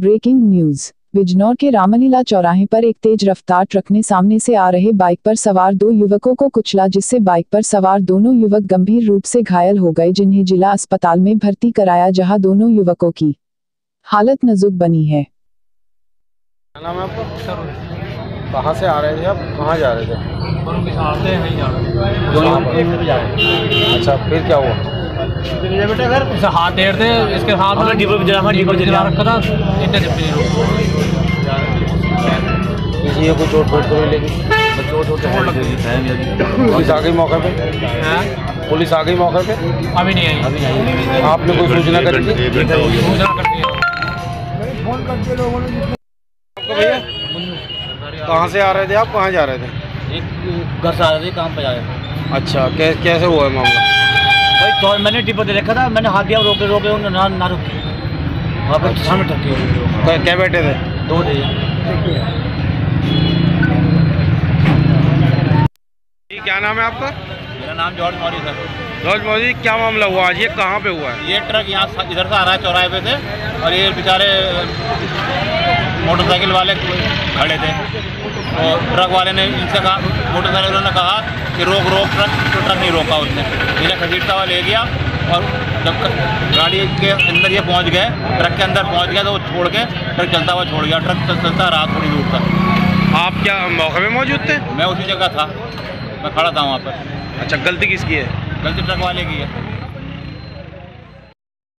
Breaking news Bijnor के रामलीला चौराहे पर एक तेज रफ्तार ट्रक ने सामने से आ रहे बाइक पर सवार दो युवकों को कुचला जिससे बाइक पर सवार दोनों युवक गंभीर रूप से घायल हो गए जिन्हें जिला अस्पताल में भर्ती कराया जहाँ दोनों युवकों की हालत नाजुक बनी है। नाम कहाँ से आ रहे थे आप? कहाँ जा रहे थे? अच्छा फिर क्या हुआ? हैं उसे हाथ टेढ़ थे इसके हाथ में डिब्बे में जला डिब्बे जला। रखा था इतने जब नहीं किसी को चोट फोट तो नहीं लगी। गई पुलिस आ गई मौके पे? पुलिस आ गई मौके पे? अभी नहीं आई। अभी नहीं आपने कोई सूचना करी? थी सूचना कर दिया आपको भैया कहाँ से आ रहे थे आप? कहाँ जा रहे थे? एक घर से आ रहे थे काम पे जा रहे थे। अच्छा कैसे हुआ है मामला? भाई तो मैंने डिब्बा दे रखा था मैंने हाथ दिया रोके रोके उन्होंने ना ना रुकी। वहाँ पर सामने ठक्की हो कै, क्या बैठे थे? दो थे। जी क्या नाम है आपका? मेरा नाम जॉर्ज मौर्य था रोज मोदी क्या मामला हुआ आज? ये कहाँ पे हुआ है? ये ट्रक यहाँ इधर से आ रहा है चौराहे पे से और ये बेचारे मोटरसाइकिल वाले खड़े थे। तो ट्रक वाले ने इनसे कहा मोटरसाइकिल वाले ने कहा कि रोक रोक ट्रक तो ट्रक नहीं रोका उसने। इन्हें घसीटता हुआ ले गया और जब गाड़ी के अंदर ये पहुँच गए ट्रक के अंदर पहुँच गया तो वो छोड़ के ट्रक चलता हुआ छोड़ गया। ट्रक चल- चलता रहा थोड़ी दूर तक। आप क्या मौके में मौजूद थे? मैं उसी जगह था। मैं खड़ा था वहाँ पर। अच्छा गलती किसकी है? गलती ट्रक वाले की है।